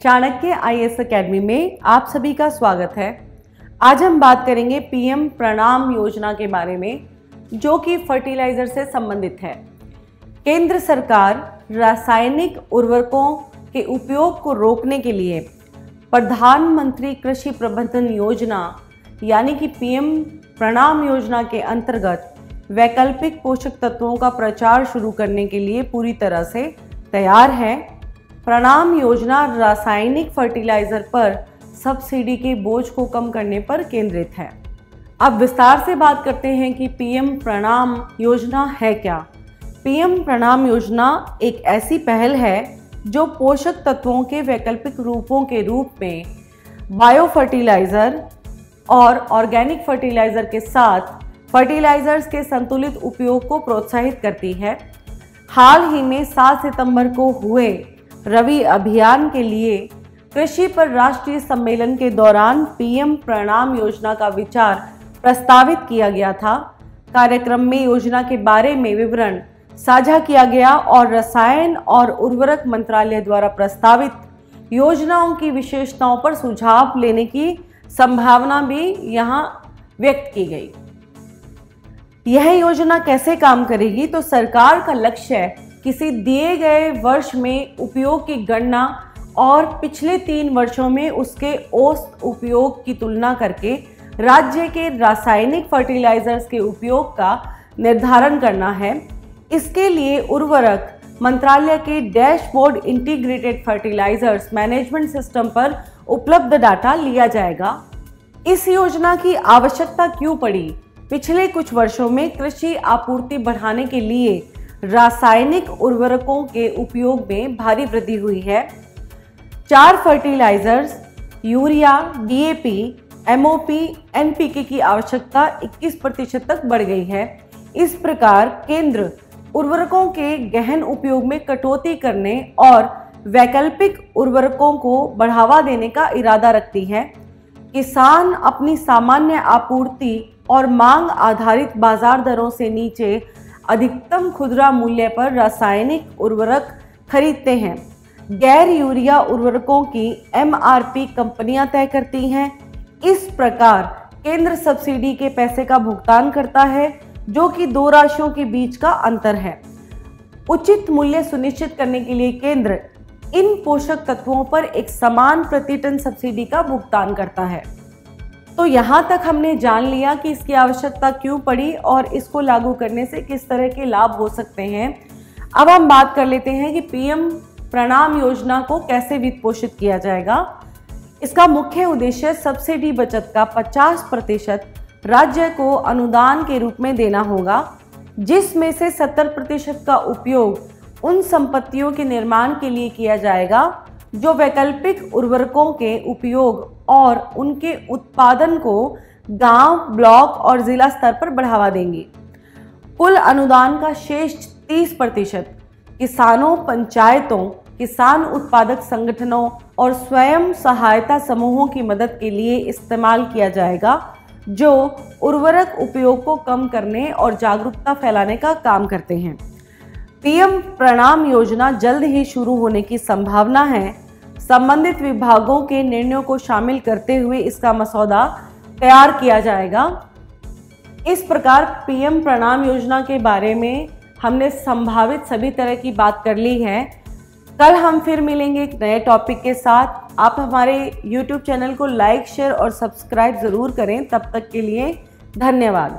Chanakya IAS academy में आप सभी का स्वागत है। आज हम बात करेंगे पीएम प्रणाम योजना के बारे में, जो कि फर्टिलाइज़र से संबंधित है। केंद्र सरकार रासायनिक उर्वरकों के उपयोग को रोकने के लिए प्रधानमंत्री कृषि प्रबंधन योजना, यानी कि पीएम प्रणाम योजना के अंतर्गत वैकल्पिक पोषक तत्वों का प्रचार शुरू करने के लिए पूरी तरह से तैयार है। प्रणाम योजना रासायनिक फर्टिलाइज़र पर सब्सिडी के बोझ को कम करने पर केंद्रित है। अब विस्तार से बात करते हैं कि पीएम प्रणाम योजना है क्या। पीएम प्रणाम योजना एक ऐसी पहल है जो पोषक तत्वों के वैकल्पिक रूपों के रूप में बायो फर्टिलाइज़र और ऑर्गेनिक फर्टिलाइज़र के साथ फर्टिलाइजर्स के संतुलित उपयोग को प्रोत्साहित करती है। हाल ही में 7 सितंबर को हुए रवि अभियान के लिए कृषि पर राष्ट्रीय सम्मेलन के दौरान पीएम प्रणाम योजना का विचार प्रस्तावित किया गया था। कार्यक्रम में योजना के बारे में विवरण साझा किया गया और रसायन और उर्वरक मंत्रालय द्वारा प्रस्तावित योजनाओं की विशेषताओं पर सुझाव लेने की संभावना भी यहाँ व्यक्त की गई। यह योजना कैसे काम करेगी? तो सरकार का लक्ष्य किसी दिए गए वर्ष में उपयोग की गणना और पिछले तीन वर्षों में उसके औसत उपयोग की तुलना करके राज्य के रासायनिक फर्टिलाइजर्स के उपयोग का निर्धारण करना है। इसके लिए उर्वरक मंत्रालय के dashboard integrated fertilisers management system पर उपलब्ध डाटा लिया जाएगा। इस योजना की आवश्यकता क्यों पड़ी? पिछले कुछ वर्षों में कृषि आपूर्ति बढ़ाने के लिए रासायनिक उर्वरकों के उपयोग में भारी वृद्धि हुई है। चार fertilisers urea DAP, MOP, NPK की आवश्यकता 21 प्रतिशत तक बढ़ गई है। इस प्रकार केंद्र उर्वरकों के गहन उपयोग में कटौती करने और वैकल्पिक उर्वरकों को बढ़ावा देने का इरादा रखती है। किसान अपनी सामान्य आपूर्ति और मांग आधारित बाज़ार दरों से नीचे अधिकतम खुदरा मूल्य पर रासायनिक उर्वरक खरीदते हैं। गैर यूरिया उर्वरकों की एमआरपी कंपनियाँ तय करती हैं। इस प्रकार केंद्र सब्सिडी के पैसे का भुगतान करता है, जो कि दो राशियों के बीच का अंतर है। उचित मूल्य सुनिश्चित करने के लिए केंद्र इन पोषक तत्वों पर एक समान प्रति टन सब्सिडी का भुगतान करता है। तो यहाँ तक हमने जान लिया कि इसकी आवश्यकता क्यों पड़ी और इसको लागू करने से किस तरह के लाभ हो सकते हैं। अब हम बात कर लेते हैं कि पीएम प्रणाम योजना को कैसे वित्त पोषित किया जाएगा। इसका मुख्य उद्देश्य सब्सिडी बचत का 50 प्रतिशत राज्य को अनुदान के रूप में देना होगा, जिसमें से 70 प्रतिशत का उपयोग उन संपत्तियों के निर्माण के लिए किया जाएगा। जो वैकल्पिक उर्वरकों के उपयोग और उनके उत्पादन को गाँव, ब्लॉक और जिला स्तर पर बढ़ावा देंगी। कुल अनुदान का शेष 30 प्रतिशत। किसानों पंचायतों किसान उत्पादक संगठनों और स्वयं सहायता समूहों की मदद के लिए इस्तेमाल किया जाएगा जो उर्वरक उपयोग को कम करने और जागरूकता फैलाने का काम करते हैं। पीएम प्रणाम योजना जल्द ही शुरू होने की संभावना है। संबंधित विभागों के निर्णयों को शामिल करते हुए इसका मसौदा तैयार किया जाएगा। इस प्रकार पीएम प्रणाम योजना के बारे में हमने संभावित सभी तरह की बात कर ली है। कल हम फिर मिलेंगे एक नए टॉपिक के साथ। आप हमारे YouTube चैनल को लाइक शेयर और सब्सक्राइब ज़रूर करें। तब तक के लिए धन्यवाद।